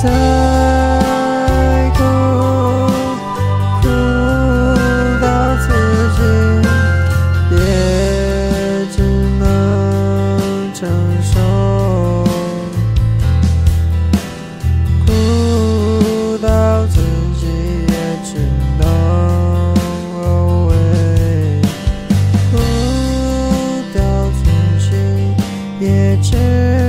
再苦苦到自己也只能承受。哭到自己也只能哭到也只